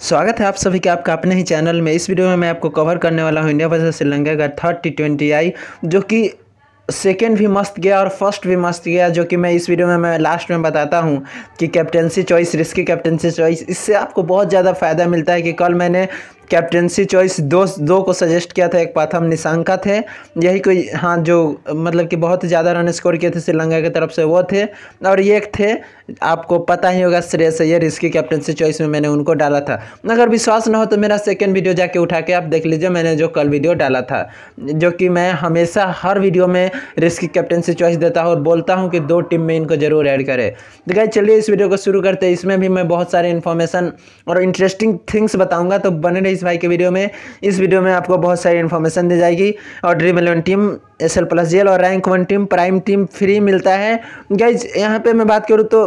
स्वागत है आप सभी के आपका अपने ही चैनल में। इस वीडियो में मैं आपको कवर करने वाला हूँ इंडिया वर्सेस श्रीलंका का थर्ड टी ट्वेंटी आई जो कि सेकेंड भी मस्त गया और फ़र्स्ट भी मस्त गया, जो कि मैं इस वीडियो में मैं लास्ट में बताता हूँ कि captaincy choice risky captaincy choice इससे आपको बहुत ज़्यादा फ़ायदा मिलता है कि कल मैंने कैप्टनसी चॉइस दो दो को सजेस्ट किया था, एक पाथम निशांका थे। यही कोई हाँ जो मतलब कि बहुत ज़्यादा रन स्कोर किए थे श्रीलंका की तरफ़ से, वो थे। और ये एक थे, आपको पता ही होगा, श्रेयस अय्यर, इसकी कैप्टनसी चॉइस में मैंने उनको डाला था। अगर विश्वास ना हो तो मेरा सेकेंड वीडियो जाके उठा के आप देख लीजिए, मैंने जो कल वीडियो डाला था, जो कि मैं हमेशा हर वीडियो में रिस्की कैप्टनसी चॉइस देता हूँ और बोलता हूँ कि दो टीम में इनको ज़रूर ऐड करें। तो गाइस चलिए इस वीडियो को शुरू करते हैं। इसमें भी मैं बहुत सारे इन्फॉर्मेशन और इंटरेस्टिंग थिंग्स बताऊँगा तो बने रही इस भाई के वीडियो में। इस वीडियो में आपको बहुत सारी इन्फॉर्मेशन दी जाएगी। और dream eleven team S L plus G और rank one team prime team free मिलता है। गाइज़ यहाँ पर मैं बात करूँ तो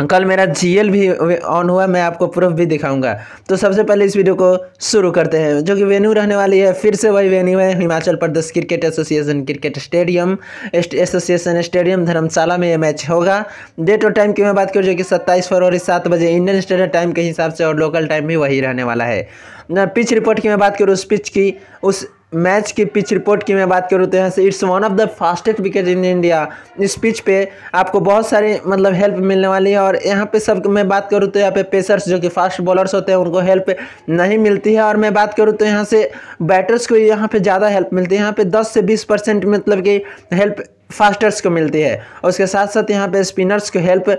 कल मेरा जीएल भी ऑन हुआ मैं आपको प्रूफ भी दिखाऊँगा। तो सबसे पहले इस वीडियो को शुरू करते हैं। जो कि वेन्यू रहने वाली है, फिर से वही वेन्यू है Himachal Pradesh cricket association cricket stadium association stadium Dharamshala में ये मैच होगा। डेट और टाइम की मैं बात करूँ, जो कि सत्ताईस फरवरी सात बजे इंडियन स्टैंडर्ड टाइम के हिसाब से और लोकल टाइम भी वही रहने वाला है। पिच रिपोर्ट की मैं बात करूँ, उस पिच की, उस मैच की पिच रिपोर्ट की मैं बात करूँ तो यहाँ से it's one of the fastest wicket in India. इस पिच पे आपको बहुत सारी मतलब हेल्प मिलने वाली है और यहाँ पे सब मैं बात करूँ तो यहाँ पे पेसर्स जो कि फास्ट बॉलर्स होते हैं, उनको हेल्प नहीं मिलती है। और मैं बात करूँ तो यहाँ से बैटर्स को यहाँ पर ज़्यादा हेल्प मिलती है। यहाँ पर दस से बीस परसेंट मतलब कि हेल्प फास्टर्स को मिलती है। और उसके साथ साथ यहाँ पे स्पिनर्स को हेल्प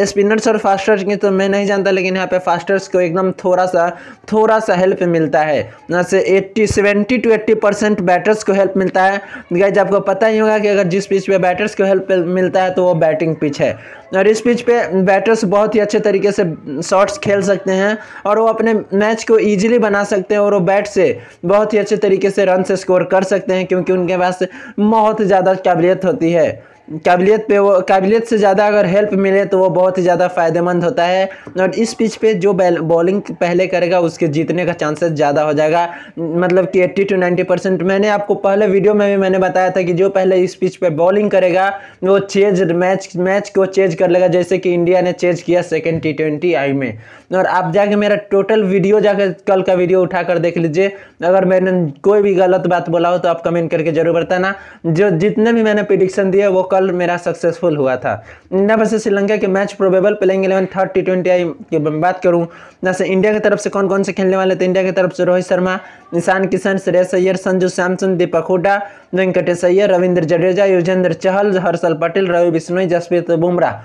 स्पिनर्स और फास्टर्स की तो मैं नहीं जानता, लेकिन यहाँ पे फास्टर्स को एकदम थोड़ा सा थोड़ा सा हेल्प मिलता है। से 80 70 टू 80 परसेंट बैटर्स को हेल्प मिलता है। गाइज़ आपको पता ही होगा कि अगर जिस पिच पे बैटर्स को हेल्प मिलता है तो वो बैटिंग पिच है। और इस पिच पे बैटर्स बहुत ही अच्छे तरीके से शॉट्स खेल सकते हैं और वो अपने मैच को ईजिली बना सकते हैं और वो बैट से बहुत ही अच्छे तरीके से रन से स्कोर कर सकते हैं, क्योंकि उनके पास बहुत ज़्यादा काबिलियत होती है। काबिलियत पे वो, काबिलियत से ज़्यादा अगर हेल्प मिले तो वो बहुत ही ज़्यादा फ़ायदेमंद होता है। और इस पिच पे जो बॉलिंग पहले करेगा, उसके जीतने का चांसेस ज़्यादा हो जाएगा। मतलब कि 80 टू 90 परसेंट मैंने आपको पहले वीडियो में भी मैंने बताया था कि जो पहले इस पिच पे बॉलिंग करेगा, वो चेज मैच मैच को चेज कर लेगा। जैसे कि इंडिया ने चेज किया सेकेंड टी ट्वेंटी आई में। और आप जाके मेरा टोटल वीडियो जाकर कल का वीडियो उठा कर देख लीजिए। अगर मैंने कोई भी गलत बात बोला हो तो आप कमेंट करके ज़रूर बताना। जो जितने भी मैंने प्रिडिक्शन दिए, वो कल मेरा सक्सेसफुल हुआ था। इंडिया वर्सेज श्रीलंका के match probable playing eleven third T twenty I की बात करूँ जैसे इंडिया की तरफ़ से कौन कौन से खेलने वाले थे? इंडिया की तरफ़ से रोहित शर्मा ईशान किशन श्रेयस अय्यर, संजू सैमसन, दीपक हुडा वेंकटेश अय्यर, रविंद्र जडेजा युजेंद्र चहल, हर्षल पटेल, रवि बिश्नोई, जसप्रीत बुमराह।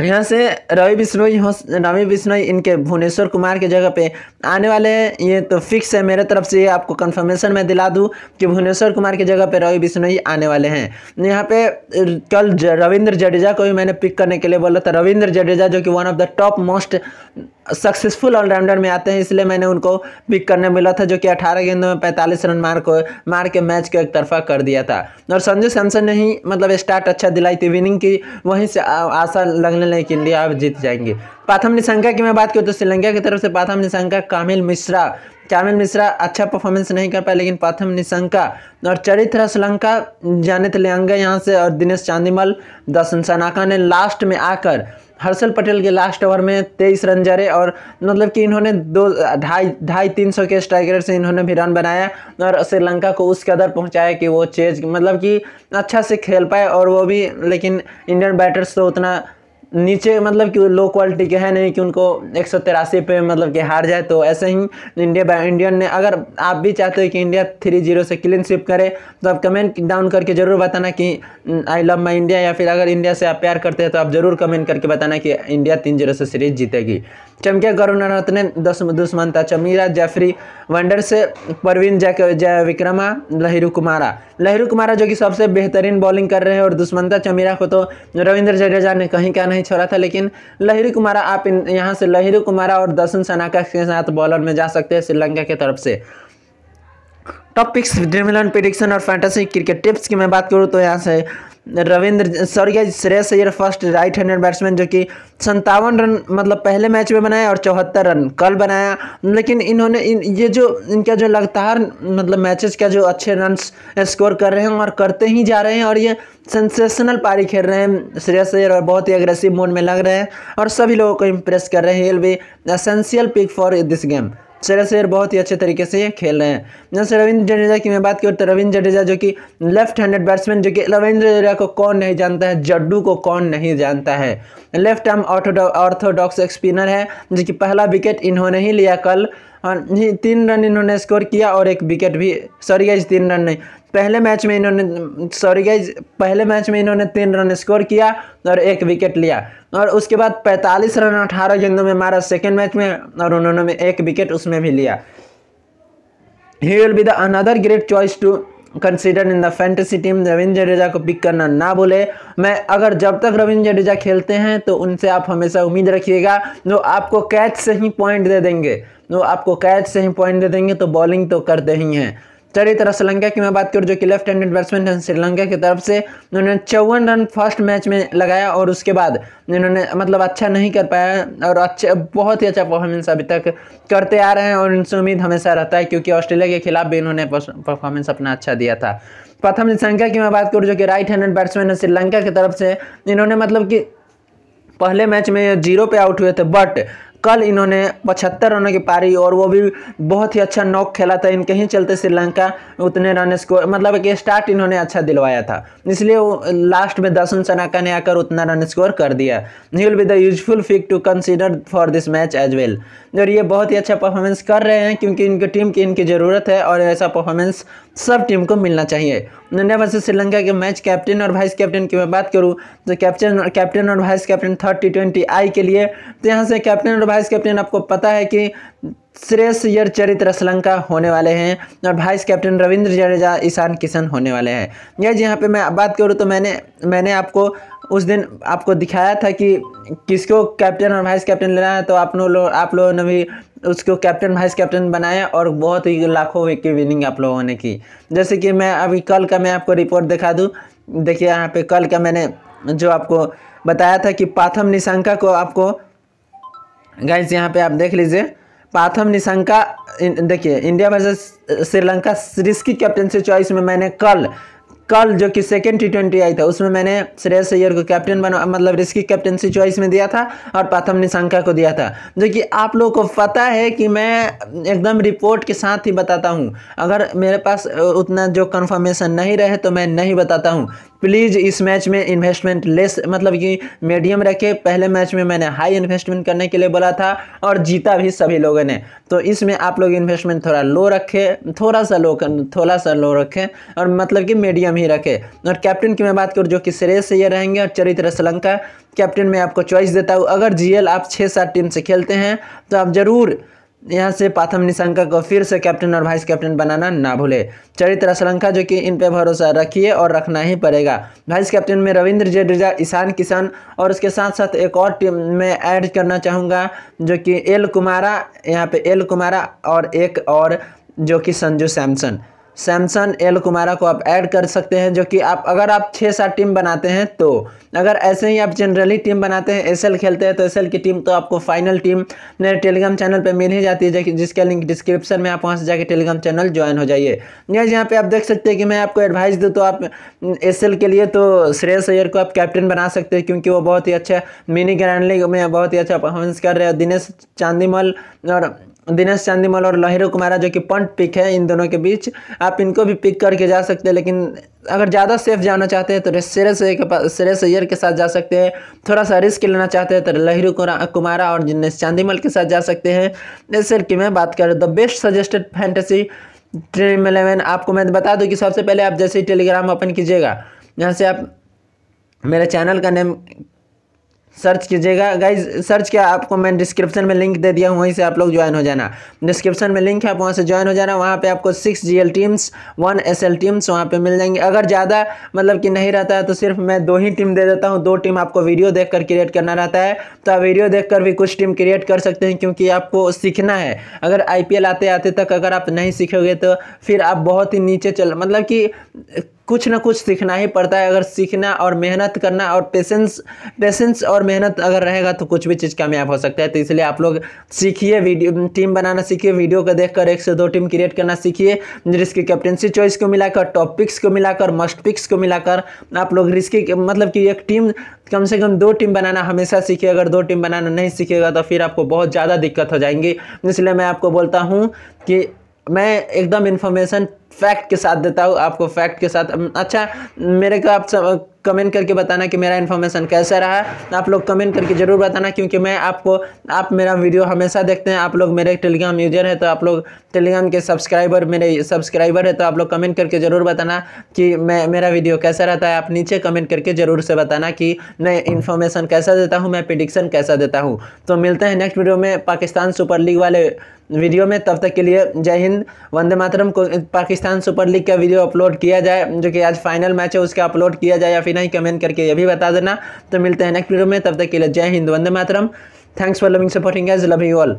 यहाँ से रवि बिश्नोई रवि बिश्नोई इनके भुवनेश्वर कुमार के जगह पे आने वाले हैं। ये तो फिक्स है मेरे तरफ़ से, ये आपको कंफर्मेशन मैं दिला दूँ कि भुवनेश्वर कुमार के जगह पे रवि बिश्नोई आने वाले हैं। यहाँ पे कल रविंद्र जडेजा को भी मैंने पिक करने के लिए बोला था। रविंद्र जडेजा जो कि one of the top most successful all rounder में आते हैं, इसलिए मैंने उनको पिक करने मिला था, जो कि 18 गेंदों में 45 रन मार को, मार के मैच को एक तरफा कर दिया था। और संजू सैमसन ने ही मतलब स्टार्ट अच्छा दिलाई थी विनिंग की, वहीं से आशा लगने लगी कि इंडिया अब जीत जाएँगे। पाथम निशंका की मैं बात करूँ तो श्रीलंका की तरफ़ से पाथम निशंका, कामिल मिश्रा। कामिल मिश्रा अच्छा परफॉर्मेंस नहीं कर पाए, लेकिन पाथम निशंका और चरित्र श्रीलंका जानित लियांगा यहाँ से और दिनेश चांदीमल दर्शन सनाका ने लास्ट में आकर हर्षल पटेल के लास्ट ओवर में तेईस रन जरे और मतलब कि इन्होंने दो, ढाई ढाई तीन सौ के स्ट्राइक रेट से इन्होंने भी रन बनाया और श्रीलंका को उस कदर पहुँचाया कि वो चेज मतलब कि अच्छा से खेल पाए और वो भी, लेकिन इंडियन बैटर्स तो उतना नीचे मतलब कि लो क्वालिटी के है, नहीं कि उनको एक सौ तिरासी पे मतलब कि हार जाए तो ऐसे ही इंडिया इंडियन ने अगर आप भी चाहते हो कि इंडिया थ्री ज़ीरो से क्लीन स्विप करे तो आप कमेंट डाउन करके ज़रूर बताना कि आई लव माई इंडिया या फिर अगर इंडिया से आप प्यार करते हैं तो आप ज़रूर कमेंट करके बताना कि इंडिया तीन ज़ीरो से सीरीज़ जीतेगी। चमके करुणारत्न दस दुष्मंता चमीरा जैफरी वंडर से, परवीन जय विक्रमा, लहिरू कुमारा। लहिरू कुमारा, जो कि सबसे बेहतरीन बॉलिंग कर रहे हैं और दुष्मंता चमीरा को तो रविंद्र जडेजा ने कहीं का नहीं छोड़ा था, लेकिन लहरू कुमारा, आप यहाँ से लहरू कुमारा और दर्शन सनाका के साथ बॉलर में जा सकते हैं श्रीलंका की तरफ़ से। Top picks dream eleven prediction और फैंटेसी क्रिकेट टिप्स की मैं बात करूँ तो यहाँ से Ravindra sorry Shreyas Iyer first right handed batsman जो कि संतावन रन मतलब पहले मैच में बनाया और चौहत्तर रन कल बनाया। लेकिन इन्होंने इन, ये जो, इनका जो लगातार मतलब मैचेस का जो अच्छे रन स्कोर कर रहे हैं और करते ही जा रहे हैं और ये सेंसेशनल पारी खेल रहे हैं श्रेयस अय्यर और बहुत ही अग्रेसिव मोड में लग रहे हैं और सभी लोगों को इम्प्रेस कर रहे हैं। ये be essential pick for this game Shreyas Iyer बहुत ही अच्छे तरीके से खेल रहे हैं। जैसे रविंद्र जडेजा की मैं बात करूँ तो रविंद्र जडेजा जो कि लेफ़्ट हैंडेड बैट्समैन जो कि रविंद्र जडेजा को कौन नहीं जानता है, जड्डू को कौन नहीं जानता है। लेफ़्ट आर्म ऑर्थोडॉक्स स्पिनर है, जो कि पहला विकेट इन्होंने ही लिया कल। और तीन रन इन्होंने स्कोर किया और एक विकेट भी सॉरी गाइज़ तीन रन नहीं। पहले मैच में इन्होंने सॉरी गाइज़ पहले मैच में इन्होंने तीन रन स्कोर किया और एक विकेट लिया। और उसके बाद 45 रन अठारह गेंदों में मारा सेकेंड मैच में और उन्होंने एक विकेट उसमें भी लिया। He will be the another great choice to consider in the fantasy team Ravindra Jadeja को पिक करना ना बोले मैं अगर जब तक रविंद्र जडेजा खेलते हैं तो उनसे आप हमेशा उम्मीद रखिएगा जो आपको कैच से ही पॉइंट दे देंगे। वो आपको कैच से ही पॉइंट दे देंगे तो बॉलिंग तो करते ही हैं। चलिए तरह श्रीलंका की मैं बात करूँ, जो कि लेफ़्ट हैंडेड बैट्समैन है श्रीलंका की तरफ़ से। उन्होंने चौवन रन फ़र्स्ट मैच में लगाया और उसके बाद इन्होंने मतलब अच्छा नहीं कर पाया और अच्छे, बहुत ही अच्छा परफॉर्मेंस अभी तक करते आ रहे हैं और इनसे उम्मीद हमेशा रहता है क्योंकि ऑस्ट्रेलिया के खिलाफ भी इन्होंने परफॉर्मेंस अपना अच्छा दिया था। प्रथम श्रीलंका की मैं बात करूँ, जो कि राइट हैंडेड बैट्समैन है श्रीलंका की तरफ़ से, इन्होंने मतलब कि पहले मैच में ज़ीरो पे आउट हुए थे बट कल इन्होंने पचहत्तर रनों की पारी और वो भी बहुत ही अच्छा नॉक खेला था। इनके ही चलते श्रीलंका उतने रन स्कोर मतलब कि स्टार्ट इन्होंने अच्छा दिलवाया था। इसलिए वो लास्ट में दसन सनाका ने आकर उतना रन स्कोर कर दिया। He will be the useful pick to consider for this match as well और ये बहुत ही अच्छा परफॉर्मेंस कर रहे हैं क्योंकि इनकी टीम की इनकी ज़रूरत है और ऐसा परफॉर्मेंस सब टीम को मिलना चाहिए। इंडिया वर्सेज श्रीलंका के मैच कैप्टन और वाइस कैप्टन की मैं बात करूँ तो कैप्टन कैप्टन और vice captain third T twenty I के लिए तो यहाँ से कैप्टन और वाइस कैप्टन आपको पता है कि श्रेयस अय्यर चरित्र श्रीलंका होने वाले हैं और वाइस कैप्टन रविंद्र जडेजा ईशान किशन होने वाले हैं। यह यहाँ पे मैं बात करूँ तो मैंने मैंने आपको उस दिन आपको दिखाया था कि किसको कैप्टन और वाइस कैप्टन लेना है तो आप लोग, आप लोगों ने भी उसको कैप्टन वाइस कैप्टन बनाया और बहुत ही लाखों की विनिंग आप लोगों ने की। जैसे कि मैं अभी कल का मैं आपको रिपोर्ट दिखा दूँ। देखिए, यहाँ पे कल का मैंने जो आपको बताया था कि पाथम निशंका को आपको गाइस यहाँ पे आप देख लीजिए, पाथम निशंका देखिए India versus Sri Lanka risky captaincy choice में मैंने कल कल जो कि सेकेंड टी ट्वेंटी आई था, उसमें मैंने श्रेयस अय्यर को कैप्टन बना मतलब रिस्की कैप्टनसी चॉइस में दिया था और प्रथम निशंका को दिया था। जो कि आप लोगों को पता है कि मैं एकदम रिपोर्ट के साथ ही बताता हूँ। अगर मेरे पास उतना जो कन्फर्मेशन नहीं रहे तो मैं नहीं बताता हूँ। प्लीज़ इस मैच में इन्वेस्टमेंट लेस मतलब कि मीडियम रखे। पहले मैच में मैंने हाई इन्वेस्टमेंट करने के लिए बोला था और जीता भी सभी लोगों ने। तो इसमें आप लोग इन्वेस्टमेंट थोड़ा लो रखें, थोड़ा सा लो थोड़ा सा लो रखें और मतलब कि मीडियम ही रखें। और कैप्टन की मैं बात करूँ, जो कि श्रेयस ये रहेंगे और चरित्र श्रीलंका। कैप्टन में आपको चॉइस देता हूँ। अगर जीएल आप छः सात टीम से खेलते हैं तो आप ज़रूर यहाँ से पाथम निशंका को फिर से कैप्टन और वाइस कैप्टन बनाना ना भूले। चरित्र श्रृंखला जो कि इन पे भरोसा रखिए और रखना ही पड़ेगा। वाइस कैप्टन में रविंद्र जडेजा, ईशान किशन और उसके साथ साथ एक और टीम में ऐड करना चाहूँगा, जो कि एल कुमारा, यहाँ पे एल कुमारा और एक और, जो कि संजू सैमसन। सैमसन एल कुमारा को आप ऐड कर सकते हैं, जो कि आप, अगर आप छः सात टीम बनाते हैं तो। अगर ऐसे ही आप जनरली टीम बनाते हैं एसएल खेलते हैं तो एसएल की टीम तो आपको फाइनल टीम मेरे टेलीग्राम चैनल पर मिल ही जाती है, जिसका लिंक डिस्क्रिप्शन में आप वहाँ से जाकर टेलीग्राम चैनल ज्वाइन हो जाइए। यहाँ पर आप देख सकते हैं कि मैं आपको एडवाइस दूँ तो आप एस के लिए तो श्रेयस अय्यर को आप कैप्टन बना सकते हैं, क्योंकि वो बहुत ही अच्छा मिनी ग्रैंड लीग में बहुत ही अच्छा परफॉर्मेंस कर रहे हैं, दिनेश चांदीमल और दिनेश चांदीमल और लहिरो कुमारा जो कि पंट पिक है इन दोनों के बीच। आप इनको भी पिक करके जा सकते हैं, लेकिन अगर ज़्यादा सेफ़ जाना चाहते हैं तो श्रेयस के पास श्रेयस अय्यर के साथ जा सकते हैं। थोड़ा सा रिस्क लेना चाहते हैं तो लहिरू कुमारा और दिनेश चांदीमल के साथ जा सकते हैं। जैसे कि मैं बात करूँ, the best suggested fantasy dream eleven आपको मैं बता दूँ कि सबसे पहले आप जैसे ही टेलीग्राम ओपन कीजिएगा, यहाँ से आप मेरे चैनल का नेम सर्च कीजिएगा। गाइज़ सर्च किया, आपको मैं डिस्क्रिप्शन में लिंक दे दिया हूँ, वहीं से आप लोग ज्वाइन हो जाना। डिस्क्रिप्शन में लिंक है, आप वहाँ से ज्वाइन हो जाना। वहाँ पे आपको six G L teams one S L teams वहाँ पे मिल जाएँगे। अगर ज़्यादा मतलब कि नहीं रहता है तो सिर्फ़ मैं दो ही टीम दे देता हूँ। दो टीम आपको वीडियो देख कर क्रिएट करना रहता है। तो आप वीडियो देख कर भी कुछ टीम क्रिएट कर सकते हैं, क्योंकि आपको सीखना है। अगर आई आते आते तक अगर आप नहीं सीखोगे तो फिर आप बहुत ही नीचे चल मतलब कि कुछ ना कुछ सीखना ही पड़ता है। अगर सीखना और मेहनत करना और पेशेंस पेशेंस और मेहनत अगर रहेगा तो कुछ भी चीज़ कामयाब हो सकता है। तो इसलिए आप लोग सीखिए वीडियो, टीम बनाना सीखिए, वीडियो को देखकर एक से दो टीम क्रिएट करना सीखिए। जिसकी कैप्टनसी चॉइस को मिलाकर टॉप पिक्स को मिलाकर मस्ट पिक्स को मिलाकर आप लोग रिस्की मतलब कि एक टीम, कम से कम दो टीम बनाना हमेशा सीखिए। अगर दो टीम बनाना नहीं सीखेगा तो फिर आपको बहुत ज़्यादा दिक्कत हो जाएँगी। इसलिए मैं आपको बोलता हूँ कि मैं एकदम इन्फॉर्मेशन फैक्ट के साथ देता हूँ, आपको फैक्ट के साथ अच्छा मेरे को आप सब कमेंट करके बताना कि मेरा इन्फॉर्मेशन कैसा रहा। आप लोग कमेंट करके ज़रूर बताना, क्योंकि मैं आपको, आप मेरा वीडियो हमेशा देखते हैं, आप लोग मेरे टेलीग्राम यूज़र है तो आप लोग टेलीग्राम के सब्सक्राइबर मेरे सब्सक्राइबर है तो आप लोग कमेंट करके ज़रूर बताना कि मैं, मेरा वीडियो कैसा रहता है। आप नीचे कमेंट करके ज़रूर से बताना कि मैं इन्फॉर्मेशन कैसा देता हूँ, मैं प्रिडिक्शन कैसा देता हूँ। तो मिलते हैं नेक्स्ट वीडियो में, पाकिस्तान सुपर लीग वाले वीडियो में, तब तक के लिए जय हिंद, वंदे मातरम को पाकिस्तान सुपर लीग का वीडियो अपलोड किया जाए, जो कि आज फाइनल मैच है, उसका अपलोड किया जाए या फिर नहीं कमेंट करके ये भी बता देना। तो मिलते हैं नेक्स्ट वीडियो में, तब तक के लिए जय Hind, Vande Mataram. Thanks for loving supporting us love you all